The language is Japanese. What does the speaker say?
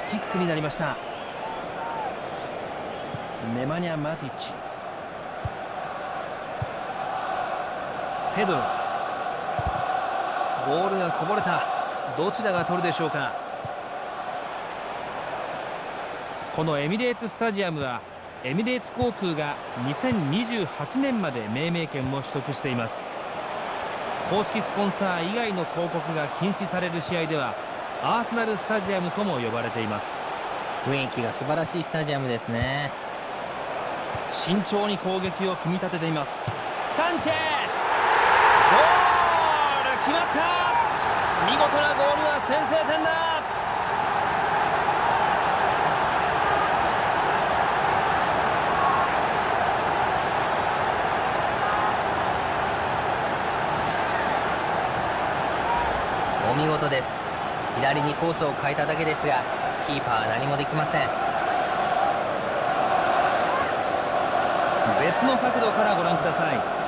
スキックになりました。ネマニャ・マティッチペドロボールがこぼれた。どちらが取るでしょうか。このエミレーツスタジアムはエミレーツ航空が2028年まで命名権を取得しています。公式スポンサー以外の広告が禁止される試合ではアーセナルスタジアムとも呼ばれています。雰囲気が素晴らしいスタジアムですね。慎重に攻撃を組み立てています。サンチェス!ゴール決まった!見事なゴールは先制点だ!お見事です左にコースを変えただけですがキーパーは何もできません。別の角度からご覧ください。